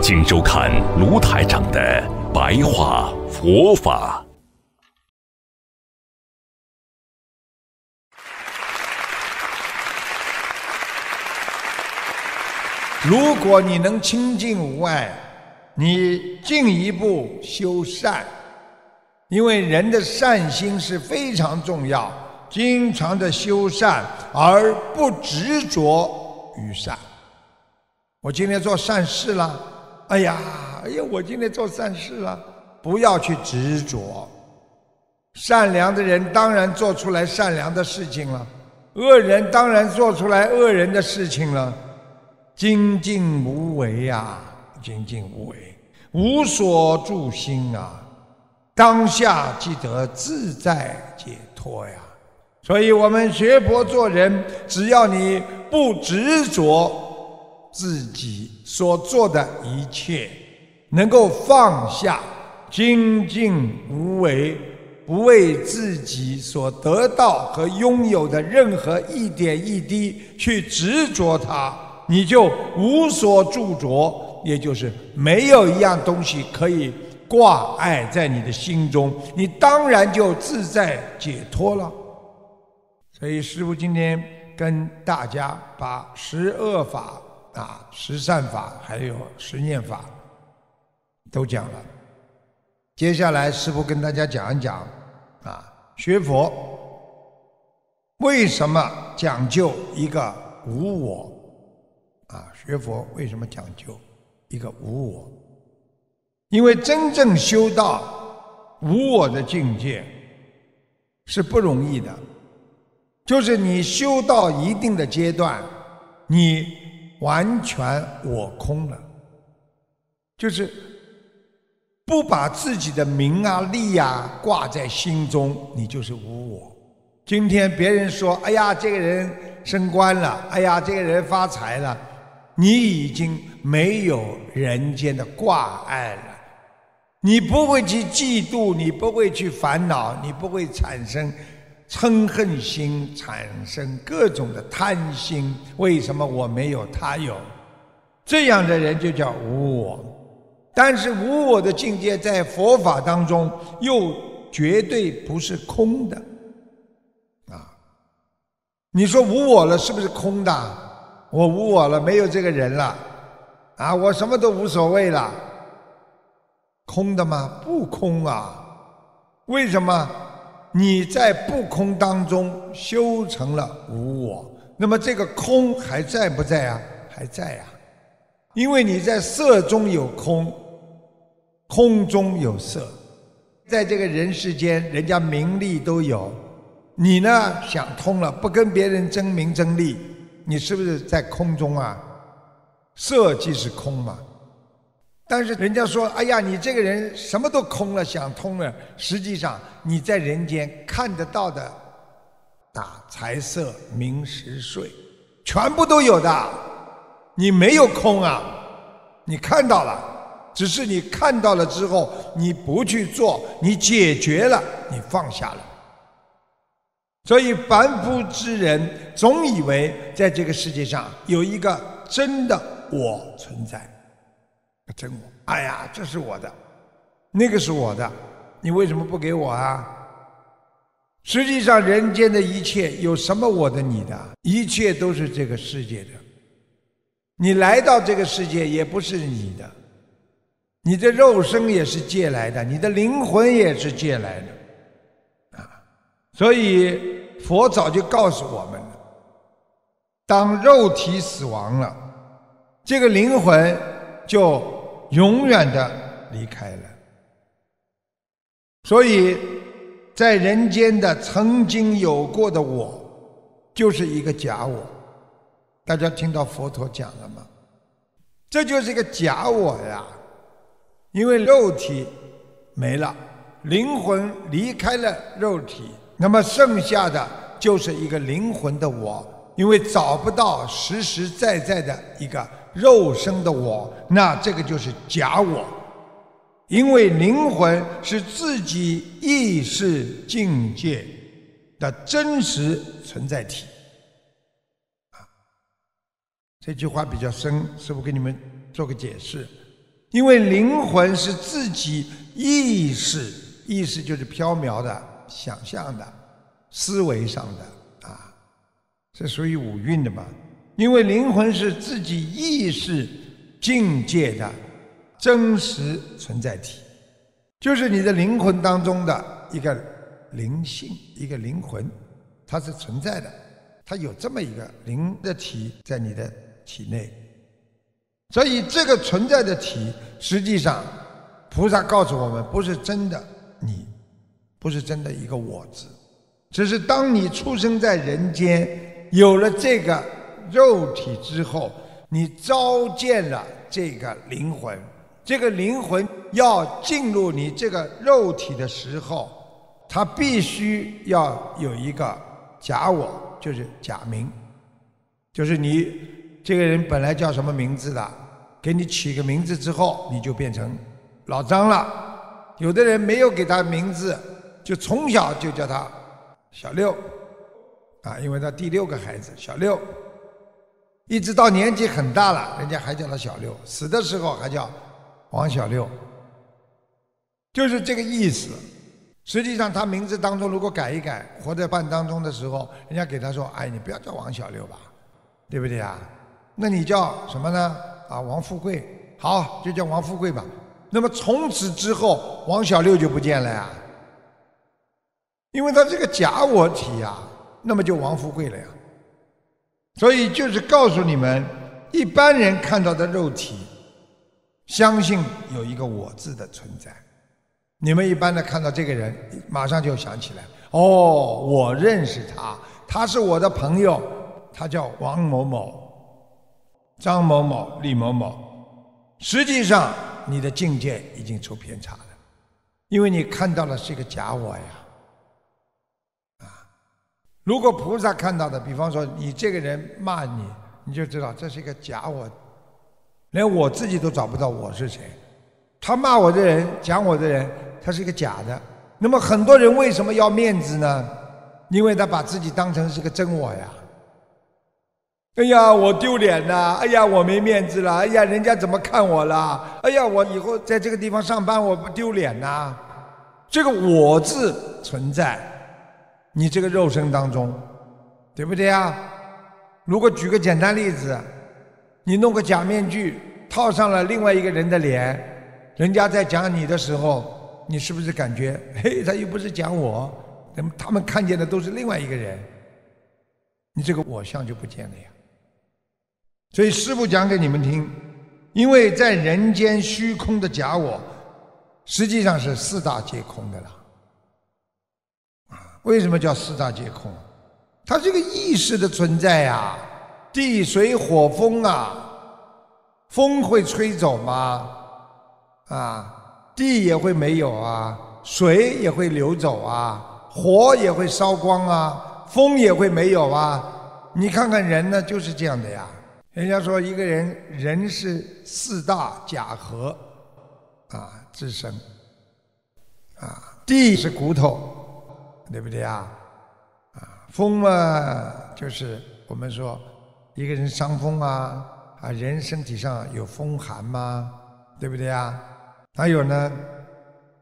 请收看卢台长的白话佛法。如果你能清净无碍，你进一步修善，因为人的善心是非常重要，经常的修善而不执着于善。我今天做善事了，哎呀，哎呀，我今天做善事了，不要去执着。善良的人当然做出来善良的事情了，恶人当然做出来恶人的事情了。精进无为呀，精进无为，无所住心啊，当下即得自在解脱呀。所以，我们学佛做人，只要你不执着自己所做的一切，能够放下，精进无为，不为自己所得到和拥有的任何一点一滴去执着它。你就无所住着，也就是没有一样东西可以挂碍在你的心中，你当然就自在解脱了。所以师父今天跟大家把十恶法啊、十善法还有十念法都讲了。接下来师父跟大家讲一讲啊，学佛为什么讲究一个无我。啊，学佛为什么讲究一个无我？因为真正修到无我的境界是不容易的。就是你修到一定的阶段，你完全我空了，就是不把自己的名啊利啊挂在心中，你就是无我。今天别人说：“哎呀，这个人升官了，哎呀，这个人发财了。”你已经没有人间的挂碍了，你不会去嫉妒，你不会去烦恼，你不会产生嗔恨心，产生各种的贪心。为什么我没有，他有？这样的人就叫无我。但是无我的境界在佛法当中又绝对不是空的。啊，你说无我了，是不是空的？我无我了，没有这个人了，啊，我什么都无所谓了，空的吗？不空啊！为什么？你在不空当中修成了无我，那么这个空还在不在啊？还在啊！因为你在色中有空，空中有色，在这个人世间，人家名利都有，你呢想通了，不跟别人争名争利。你是不是在空中啊？色即是空嘛。但是人家说：“哎呀，你这个人什么都空了，想通了。”实际上你在人间看得到的，打财色名食睡，全部都有的。你没有空啊，你看到了，只是你看到了之后，你不去做，你解决了，你放下了。所以，凡夫之人总以为在这个世界上有一个真的我存在，真我。哎呀，这是我的，那个是我的，你为什么不给我啊？实际上，人间的一切有什么我的、你的？一切都是这个世界的。你来到这个世界也不是你的，你的肉身也是借来的，你的灵魂也是借来的，啊，所以。佛早就告诉我们了：当肉体死亡了，这个灵魂就永远的离开了。所以，在人间的曾经有过的我，就是一个假我。大家听到佛陀讲了吗？这就是一个假我呀！因为肉体没了，灵魂离开了肉体，那么剩下的就是一个灵魂的我。因为找不到实实在在的一个肉身的我，那这个就是假我。因为灵魂是自己意识境界的真实存在体。啊，这句话比较深，师傅给你们做个解释。因为灵魂是自己意识，意识就是飘渺的、想象的、思维上的啊，这属于五蕴的嘛。因为灵魂是自己意识境界的真实存在体，就是你的灵魂当中的一个灵性、一个灵魂，它是存在的，它有这么一个灵的体在你的体内。所以，这个存在的体，实际上，菩萨告诉我们，不是真的你，不是真的一个我字，只是当你出生在人间，有了这个肉体之后，你召见了这个灵魂，这个灵魂要进入你这个肉体的时候，它必须要有一个假我，就是假名，就是你。这个人本来叫什么名字的？给你起个名字之后，你就变成老张了。有的人没有给他名字，就从小就叫他小六，啊，因为他第六个孩子小六，一直到年纪很大了，人家还叫他小六，死的时候还叫王小六，就是这个意思。实际上他名字当中如果改一改，活在半当中的时候，人家给他说：“哎，你不要叫王小六吧，对不对啊？”那你叫什么呢？啊，王富贵，好，就叫王富贵吧。那么从此之后，王小六就不见了呀，因为他这个假我体呀，那么就王富贵了呀。所以就是告诉你们，一般人看到的肉体，相信有一个我字的存在。你们一般的看到这个人，马上就想起来，哦，我认识他，他是我的朋友，他叫王某某。张某某、李某某，实际上你的境界已经出偏差了，因为你看到的是一个假我呀。如果菩萨看到的，比方说你这个人骂你，你就知道这是一个假我，连我自己都找不到我是谁。他骂我的人、讲我的人，他是一个假的。那么很多人为什么要面子呢？因为他把自己当成是个真我呀。哎呀，我丢脸呐！哎呀，我没面子了！哎呀，人家怎么看我了？哎呀，我以后在这个地方上班，我不丢脸呐！这个“我”字存在你这个肉身当中，对不对呀？如果举个简单例子，你弄个假面具套上了另外一个人的脸，人家在讲你的时候，你是不是感觉，嘿，他又不是讲我，那么他们看见的都是另外一个人，你这个我相就不见了呀？所以师父讲给你们听，因为在人间虚空的假我，实际上是四大皆空的了。为什么叫四大皆空？它这个意识的存在呀，地水火风啊，风会吹走吗？啊，地也会没有啊，水也会流走啊，火也会烧光啊，风也会没有啊。你看看人呢，就是这样的呀。人家说一个人人是四大假合啊，自生啊，地是骨头，对不对啊？啊，风嘛，就是我们说一个人伤风啊，啊，人身体上有风寒吗？对不对啊？还有呢，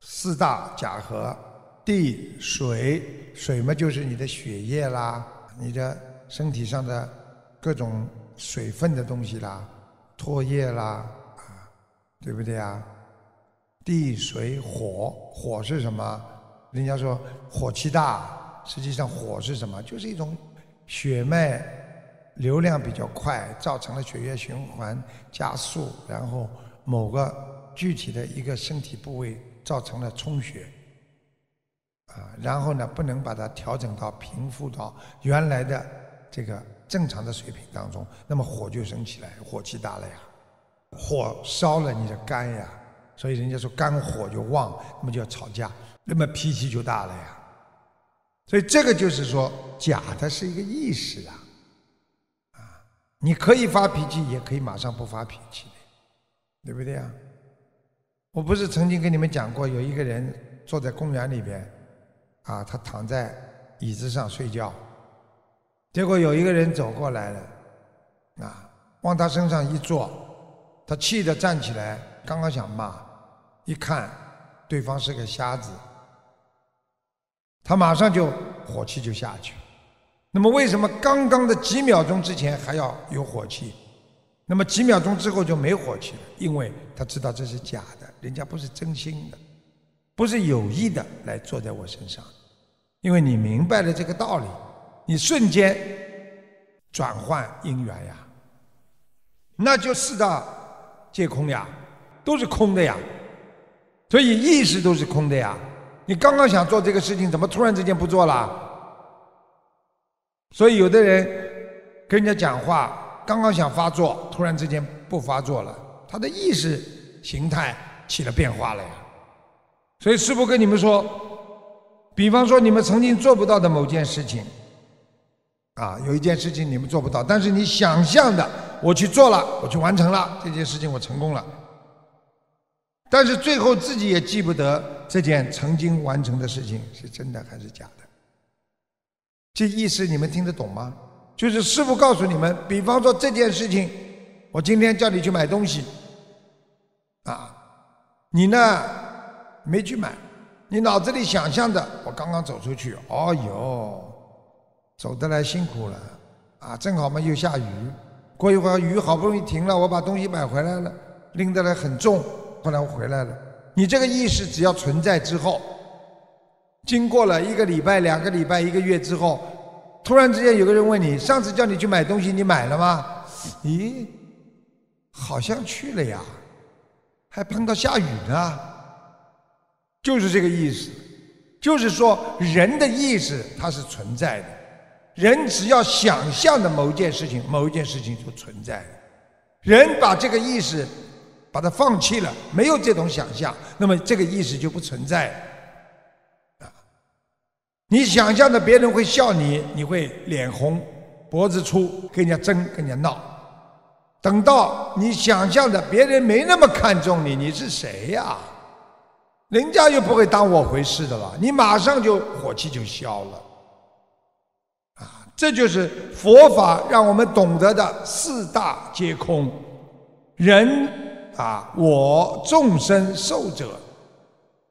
四大假合，地水水嘛，就是你的血液啦，你的身体上的各种。水分的东西啦，唾液啦，啊，对不对啊？地水火，火是什么？人家说火气大，实际上火是什么？就是一种血脉流量比较快，造成了血液循环加速，然后某个具体的一个身体部位造成了充血，啊，然后呢，不能把它调整到平复到原来的这个。正常的水平当中，那么火就升起来，火气大了呀，火烧了你的肝呀，所以人家说肝火就旺，那么就要吵架，那么脾气就大了呀。所以这个就是说，假的是一个意识啊，啊，你可以发脾气，也可以马上不发脾气的，对不对啊？我不是曾经跟你们讲过，有一个人坐在公园里边，啊，他躺在椅子上睡觉，结果有一个人走过来了，啊，往他身上一坐，他气得站起来，刚刚想骂。一看，对方是个瞎子，他马上就火气就下去。那么为什么刚刚的几秒钟之前还要有火气？那么几秒钟之后就没火气了？因为他知道这是假的，人家不是真心的，不是有意的来坐在我身上。因为你明白了这个道理，你瞬间转换因缘呀，那就四大皆空呀，都是空的呀。所以意识都是空的呀！你刚刚想做这个事情，怎么突然之间不做了？所以有的人跟人家讲话，刚刚想发作，突然之间不发作了，他的意识形态起了变化了呀。所以师父跟你们说，比方说你们曾经做不到的某件事情，啊，有一件事情你们做不到，但是你想象的，我去做了，我去完成了这件事情，我成功了。但是最后自己也记不得这件曾经完成的事情是真的还是假的，这意思你们听得懂吗？就是师傅告诉你们，比方说这件事情，我今天叫你去买东西，啊，你呢没去买，你脑子里想象的，我刚刚走出去，哦哟，走得来辛苦了，啊，正好嘛又下雨，过一会儿雨好不容易停了，我把东西买回来了，拎得来很重。后来我回来了，你这个意识只要存在之后，经过了一个礼拜、两个礼拜、一个月之后，突然之间有个人问你：上次叫你去买东西，你买了吗？咦，好像去了呀，还碰到下雨呢。就是这个意思，就是说人的意识它是存在的，人只要想象的某一件事情，某一件事情就存在了。人把这个意识。把它放弃了，没有这种想象，那么这个意识就不存在。啊，你想象的别人会笑你，你会脸红、脖子粗，跟人家争、跟人家闹。等到你想象的别人没那么看重你，你是谁呀？人家又不会当我回事的了，你马上就火气就消了。啊，这就是佛法让我们懂得的四大皆空，人。啊，我众生受者，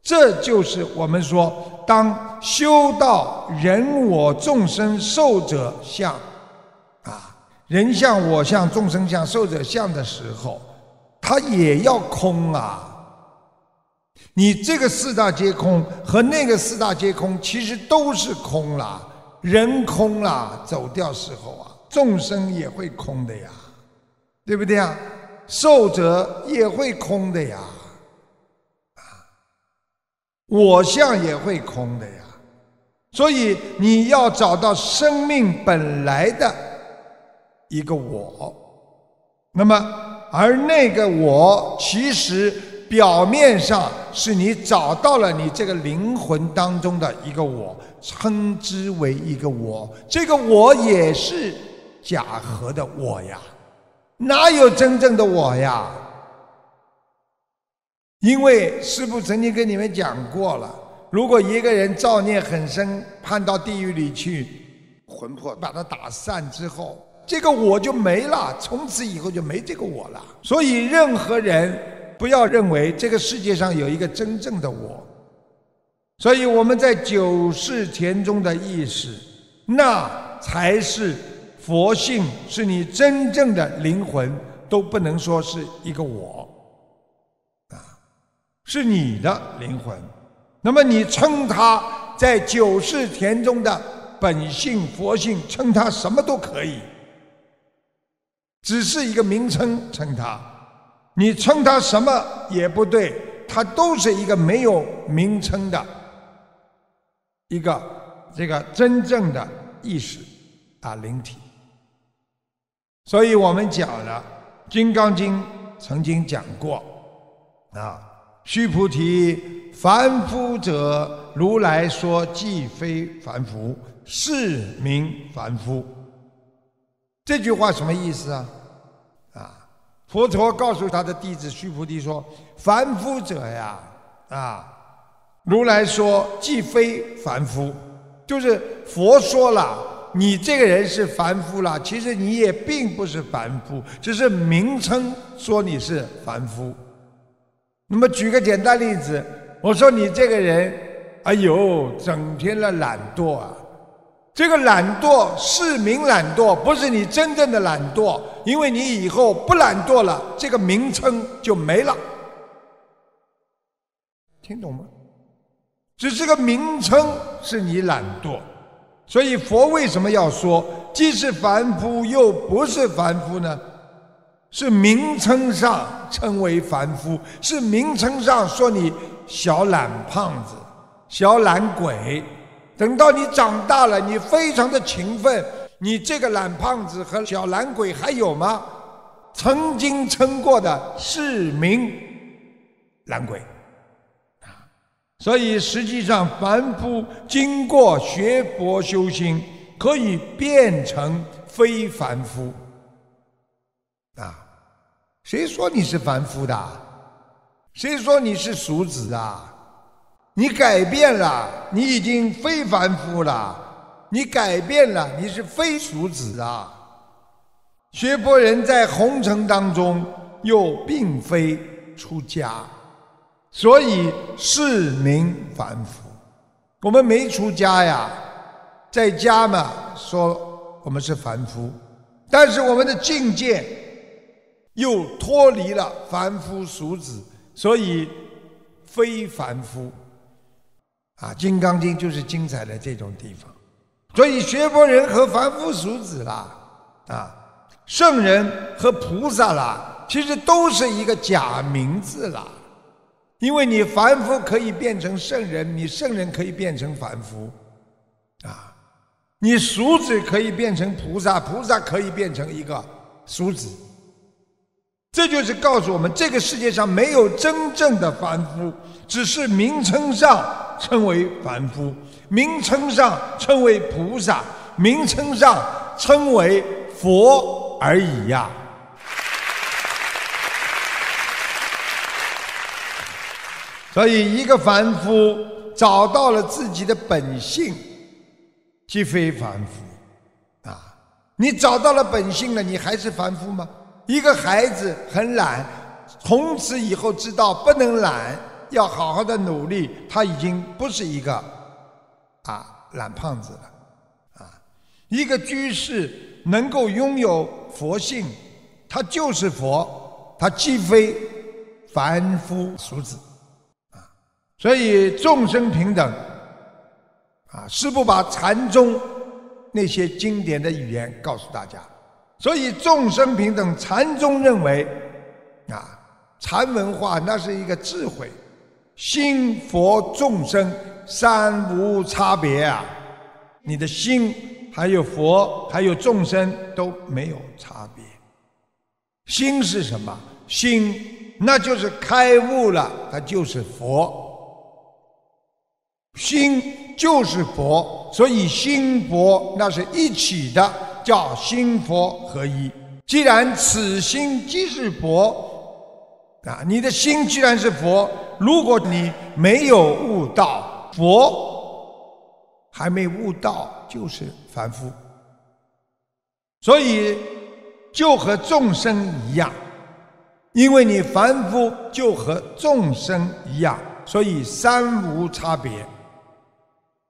这就是我们说，当修到人我众生受者相，啊，人相我相众生相受者相的时候，它也要空啊。你这个四大皆空和那个四大皆空，其实都是空了。人空了，走掉时候啊，众生也会空的呀，对不对啊？受者也会空的呀，啊，我相也会空的呀，所以你要找到生命本来的一个我，那么而那个我其实表面上是你找到了你这个灵魂当中的一个我，称之为一个我，这个我也是假合的我呀。哪有真正的我呀？因为师父曾经跟你们讲过了，如果一个人造孽很深，判到地狱里去，魂魄把他打散之后，这个我就没了，从此以后就没这个我了。所以任何人不要认为这个世界上有一个真正的我。所以我们在九世田中的意识，那才是。佛性是你真正的灵魂，都不能说是一个我，啊，是你的灵魂。那么你称它在九世田中的本性佛性，称它什么都可以，只是一个名称称它。你称它什么也不对，它都是一个没有名称的一个这个真正的意识啊灵体。所以我们讲了，《金刚经》曾经讲过，啊，须菩提，凡夫者，如来说即非凡夫，是名凡夫。这句话什么意思啊？啊，佛陀告诉他的弟子须菩提说：“凡夫者呀，啊，如来说即非凡夫，就是佛说了，你这个人是凡夫了，其实你也并不是凡夫，只是名称说你是凡夫。那么举个简单例子，我说你这个人，哎呦，整天的懒惰啊。”这个懒惰是名懒惰，不是你真正的懒惰，因为你以后不懒惰了，这个名称就没了。听懂吗？只是个名称是你懒惰，所以佛为什么要说既是凡夫又不是凡夫呢？是名称上称为凡夫，是名称上说你小懒胖子、小懒鬼。等到你长大了，你非常的勤奋，你这个懒胖子和小懒鬼还有吗？曾经称过的是名懒鬼！所以实际上，凡夫经过学佛修心，可以变成非凡夫啊！谁说你是凡夫的？谁说你是俗子啊？你改变了，你已经非凡夫了。你改变了，你是非俗子啊。学佛人在红尘当中又并非出家，所以是名凡夫。我们没出家呀，在家嘛，说我们是凡夫，但是我们的境界又脱离了凡夫俗子，所以非凡夫。啊，《金刚经》就是精彩的这种地方，所以学佛人和凡夫俗子啦，啊，圣人和菩萨啦，其实都是一个假名字啦。因为你凡夫可以变成圣人，你圣人可以变成凡夫，啊，你俗子可以变成菩萨，菩萨可以变成一个俗子。这就是告诉我们，这个世界上没有真正的凡夫，只是名称上。称为凡夫，名称上称为菩萨，名称上称为佛而已呀。所以，一个凡夫找到了自己的本性，即非凡夫啊！你找到了本性了，你还是凡夫吗？一个孩子很懒，从此以后知道不能懒。要好好的努力，他已经不是一个啊懒胖子了啊！一个居士能够拥有佛性，他就是佛，他既非凡夫俗子！所以众生平等啊！师父把禅宗那些经典的语言告诉大家，所以众生平等，禅宗认为啊，禅文化那是一个智慧。心佛众生三无差别啊！你的心还有佛还有众生都没有差别。心是什么？心那就是开悟了，它就是佛。心就是佛，所以心佛那是一起的，叫心佛合一。既然此心即是佛。啊，你的心既然是佛，如果你没有悟道，佛还没悟道，就是凡夫。所以就和众生一样，因为你凡夫就和众生一样，所以三无差别。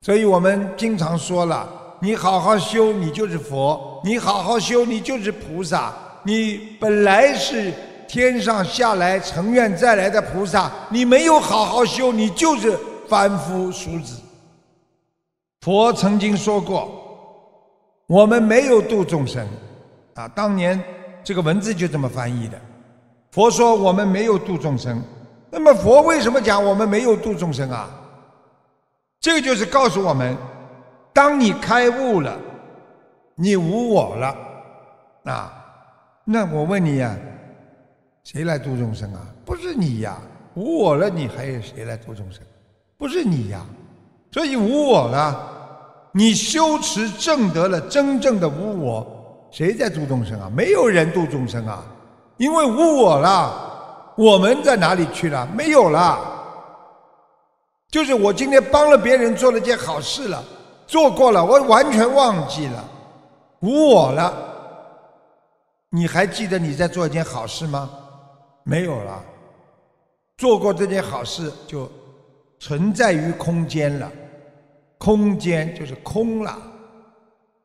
所以我们经常说了，你好好修，你就是佛；你好好修，你就是菩萨。你本来是。天上下来成愿再来的菩萨，你没有好好修，你就是凡夫俗子。佛曾经说过，我们没有度众生，啊，当年这个文字就这么翻译的。佛说我们没有度众生，那么佛为什么讲我们没有度众生啊？这个就是告诉我们，当你开悟了，你无我了，啊，那我问你呀。谁来度众生啊？不是你呀，无我了，你还有谁来度众生？不是你呀。所以无我了，你修持正得了真正的无我，谁在度众生啊？没有人度众生啊，因为无我了，我们在哪里去了？没有了。就是我今天帮了别人做了件好事了，做过了，我完全忘记了，无我了。你还记得你在做一件好事吗？没有了，做过这件好事就存在于空间了。空间就是空了，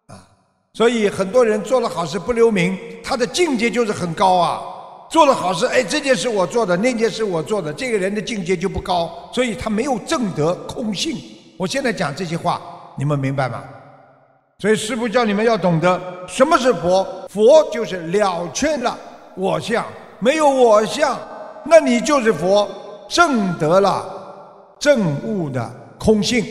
啊，所以很多人做了好事不留名，他的境界就是很高啊。做了好事，哎，这件事我做的，那件事我做的，这个人的境界就不高，所以他没有正得空性。我现在讲这些话，你们明白吗？所以师父叫你们要懂得什么是佛，佛就是了却了我相，没有我相，那你就是佛，正得了正悟的空性。